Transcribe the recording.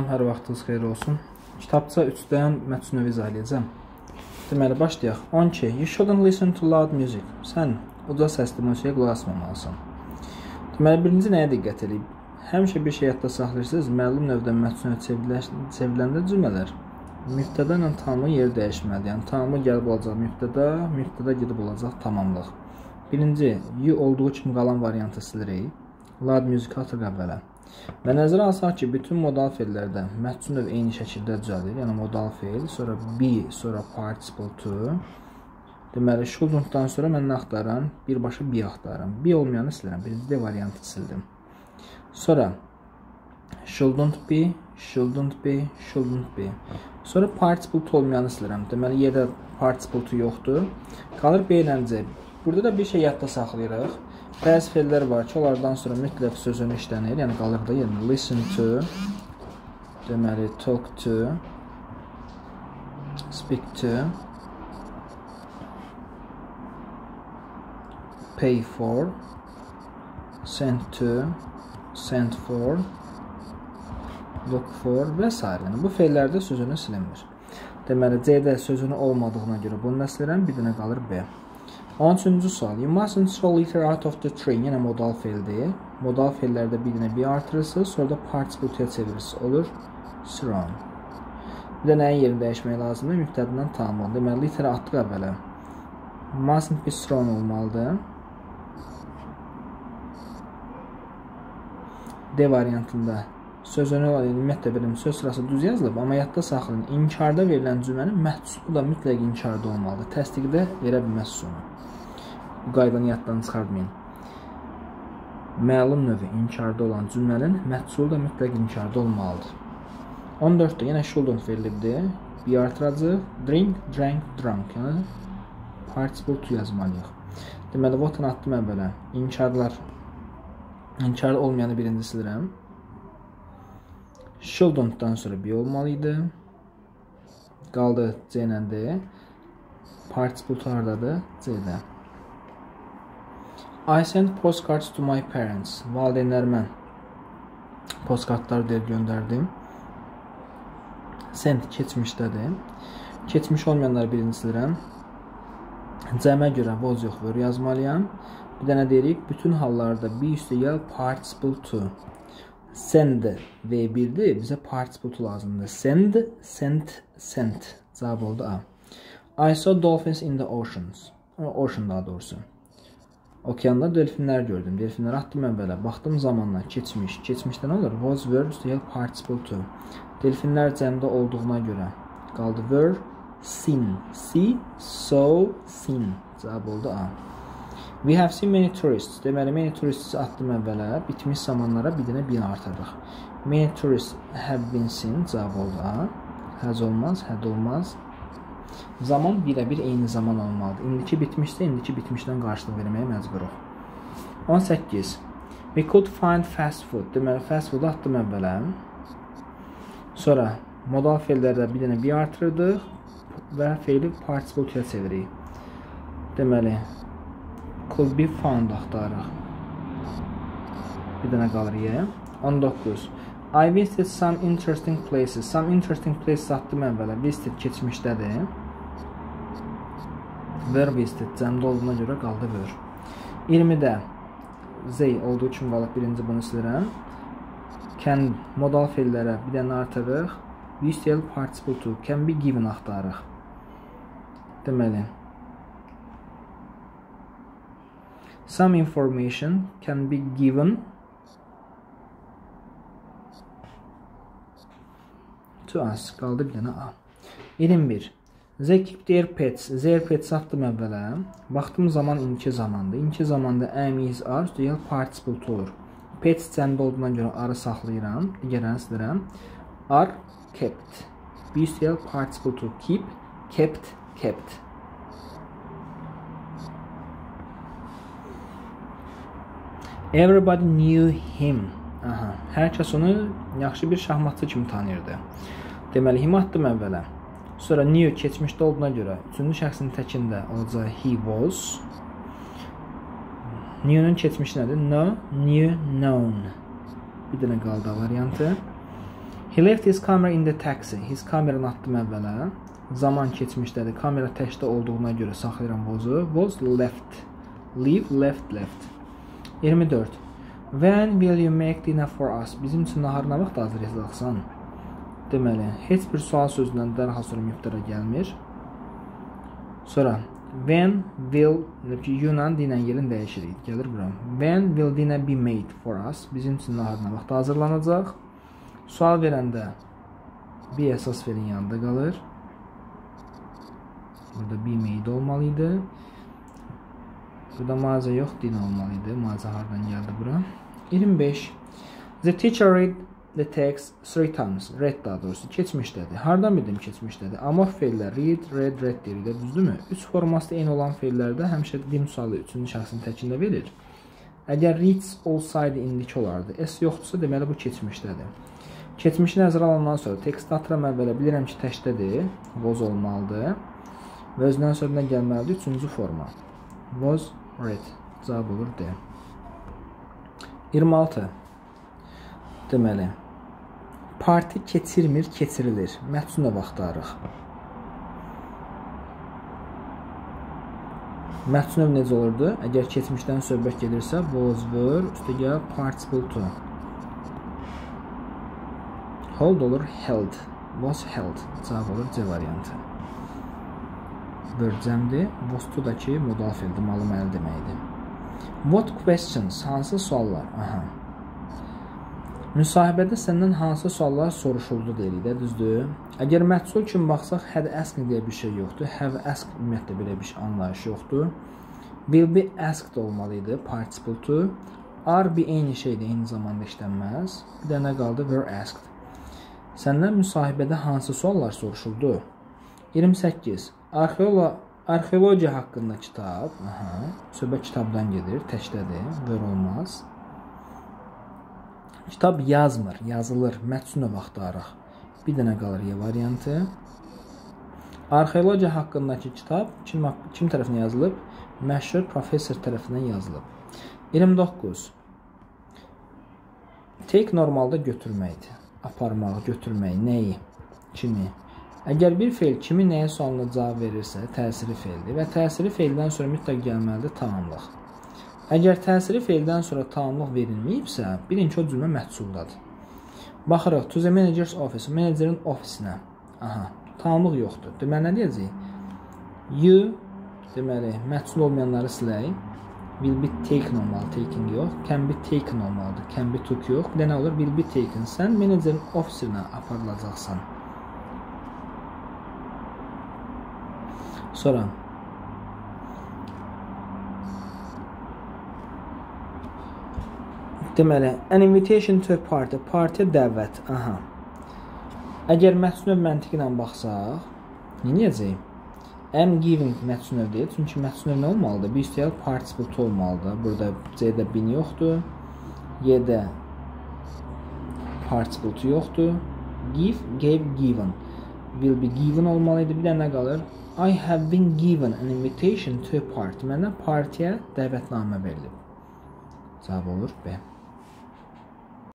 Salam, hər vaxtınız xeyir olsun. Kitabça 3-dən mətn növü izah. Deməli, başlayaq. 12. You shouldn't listen to loud music. Sən uca səsli musiqiyə qulaq asmamalısan. Deməli, birinci nəyə diqqət edib? Həmişə bir şey yadda saxlayırsınız, məlum növdə mətn növü çevriləndə cümlələr mübtəda ilə tamamı yer dəyişməlidir. Yəni tamamı gəlib olacaq mübtəda, mübtəda gedib olacaq tamamlıq. Birinci, you olduğu kimi qalan variantı silirik. Loud music atırıq əvvələ. Və nəzərə alsaq ki, bütün modal feillərdə məhsul növ eyni şəkildə düzəlir. Yəni modal feil, sonra be, sonra participle to. Deməli, shouldn't-dan sonra mən nə axtarıram? Birbaşa be axtarıram. Be olmayanı silirəm. Birinci D variantı sildim. Sonra shouldn't be, shouldn't be, shouldn't be. Sonra participle to olmayanı silirəm. Deməli, yerdə participle to yoxdur. Qalır B ilə C. Burada da bir şey yadda saxlayırıq. Bəzi fellər var ki, onlardan sonra mütləq sözünü işlənir. Yəni qalır da yəni listen to deməli talk to speak to pay for send to send for look for və s. Yəni bu fellərdə sözünü silinmir. Deməli C-də sözünü olmadığına görə bunu nə silirəm? Bir dənə qalır B. 13-cü sual. You mustn't throw litter out of the tree. Yenə modal feildir. Modal feillərdə bir dənə bir artırırsınız, sonra da participle çevirirsiniz. Olur thrown. Bir də nəyin yerini dəyişmək lazımdır? Mübtədədən tamam. Deməli, litter atdıq əvvələ. Mustn't be thrown olmalıdır. D variantında sözünü ümumiyyətlə bilim söz sırası düz yazılıb, amma yadda saxlayın. İnkarda verilən cümlənin məhsulu da mütləq inkarda olmalıdır. Təsdiqdə verə bilməz sonu. Bu qaydanı yaddan çıxartmayın. Məlum növü inkarda olan cümlənin məhsulu da mütləq inkarda olmalıdır. 14-də yenə shouldn't verilibdir. Bir artıracaq. Drink, drank, drunk. Yəni participle to yazmalıyıq. Deməli, what-ın atdım əvvələ. İnkarlar İnkarda olmayanı birinci silirəm. Shouldn't-dan sonra bir olmalıydı. Qaldı C ilə D. Participle to hardadır? C-də. I sent postcards to my parents. Valideynlərimə postkartlar deyib göndərdim. Sent keçmişdədir. Keçmiş olmayanları birinci silirəm. Cəmə görə was yox ver yazmalıyam. Bir dənə deyirik, bütün hallarda bir üstə gəl participle to. Send V1-dir. Bizə participle to lazımdır. Send, sent, sent. Cavab oldu A. I saw dolphins in the oceans. Ocean daha doğrusu. Okeanda delfinlər gördüm. Delfinləri atdım əvvələ. Baxdım zamanla keçmiş. Keçmişdə nə olur? Was were üstəgəl participle to. Delfinlər cəmdə olduğuna görə qaldı were seen. See, saw, seen. Cavab oldu A. We have seen many tourists. Deməli, many tourists atdım əvvələ. Bitmiş zamanlara bir dənə bir artırırıq. Many tourists have been seen. Cavab oldu A. Has olmaz, had olmaz. Zaman birə-bir eyni zaman olmalıdır. İndiki bitmişsə, indiki bitmişdən qarşılıq verməyə məcburuq. 18. We could find fast food. Deməli, fast food atdım əvvələ. Sonra modal feillərdə bir dənə bir artırırdıq və feili participle-ya çeviririk. Deməli, could be found axtarırıq. Bir dənə qalır Y. 19. I visited some interesting places. Some interesting places atdım əvvələ. Visited keçmişdədir. Were visited cəmdə olduğuna görə qaldı were. 20-də Z olduğu kimi qalıb birinci bunu silirəm. Can modal feillərə bir dənə artırırıq. Used participle to can be given axtarırıq. Deməli, some information can be given to us. Qaldı bir dənə A. 21. They keep their pets. Their pets atdım əvvələ. Baxdım zaman indiki zamandır. İndiki zamanda am, is, are üstəgəl participle to olur. Pets cəmdə olduğuna görə arı saxlayıram. Digərini silirəm. Are kept. Bir üstəgəl participle to keep, kept, kept. Everybody knew him. Aha, hər kəs onu yaxşı bir şahmatçı kimi tanıyırdı. Deməli, him atdım əvvələ. Sonra new keçmişdə olduğuna görə üçüncü şəxsin təkində olacaq he was. New-nun keçmişi nədir? No, new, known. Bir dənə qaldı variantı. He left his camera in the taxi. His kameranı atdım əvvələ. Zaman keçmişdədir. Kamera təkdə olduğuna görə saxlayıram vozu. Was left. Leave, left, left. 24. When will you make dinner for us? Bizim üçün nahar nə vaxt hazır edəcəksən? Deməli, heç bir sual sözündən dərhal sonra mübtəra gəlmir. Sonra when will ki Yunan dinən yerin dəyişirik. Gəlir bura. When will dinner be made for us? Bizim üçün nahar nə vaxt hazırlanacaq? Sual verəndə bir əsas verin yanında qalır. Burada be made olmalı idi. Burada mağaza yox, din olmalı idi. Mağaza hardan gəldi bura? 25. The teacher read the text three times. Read daha doğrusu keçmişdədir. Hardan bildim keçmişdədir? Amorf feillər read, read, read deyirik də, düzdürmü? Üç forması eyni olan feillərdə həmişə dim sualı üçüncü şəxsin təkində verir. Əgər reads olsaydı indiki olardı. S yoxdursa deməli bu keçmişdədir. Keçmişi nəzərə alandan sonra teksti atıram əvvələ bilirəm ki, təkdədir, was olmalıdır və özündən sonra nə gəlməlidir? Üçüncü forma. Was read. Cavab olur D. 26. Deməli, parti keçirmir, keçirilir. Məhsunə vaxtarıq. Məhsunöv necə olurdu? Əgər keçmişdən söhbət gedirsə, were, üstəgə participle to. Hold olur held. Was held. Cavab olur C variantı. Bölcəmdir. Was to da ki, modal feil deməli məli deməkdir. What questions? Hansı suallar? Aha. Müsahibədə səndən hansı suallar soruşuldu deyirik də, düzdür? Əgər məhsul kimi baxsaq, had asked deyə bir şey yoxdur. Have asked ümumiyyətlə belə bir şey anlayış yoxdur. Will be asked olmalı idi, participle to. Are be eyni şeydir, eyni zamanda işlənməz. Bir də nə qaldı? Were asked. Səndən müsahibədə hansı suallar soruşuldu? 28. Arxeolo arxeologiya haqqında kitab. Aha. Söhbət kitabdan gedir, təkdədir, ver olmaz. Kitab yazmır, yazılır, mətnə vaxtarıq. Bir dənə qalır Y variantı. Arxeologiya haqqındakı kitab kim kim tərəfindən yazılıb? Məşhur professor tərəfindən yazılıb. 29. Take normalda götürməkdir aparmaq, götürmək, nəyi, kimi. Əgər bir feil kimi nəyə sualına cavab verirsə, təsiri feildir və təsiri feildən sonra mütləq gəlməlidir tamamlıq. Əgər təsiri feildən sonra tamamlıq verilməyibsə, bilin ki, o cümlə məhsuldadır. Baxırıq, to the manager's office, menecerin ofisinə. Aha, tamamlıq yoxdur. Deməli, nə deyəcəyik? You, deməli, məhsul olmayanları silək will be taken olmalı, taking yox. Can be taken olmalıdır. Can be took yox. Bir də nə olur? Will be taken. Sən menecerin ofisinə aparılacaqsan. Sonra Deməli, an invitation to a party, partiya dəvət. Aha. Əgər məhsul məntiqi ilə baxsaq, nə edəcəyik? am giving mətn növü deyil. Çünki mətn növü nə olmalıdır? Bir üstəgəl participle olmalıdır. Burada C-də bin yoxdur. Y-də participle yoxdur. Give, gave, given. Will be given olmalı idi. Bir də nə qalır? I have been given an invitation to a party. Mənə partiyə dəvətnamə verilib. Cavab olur B.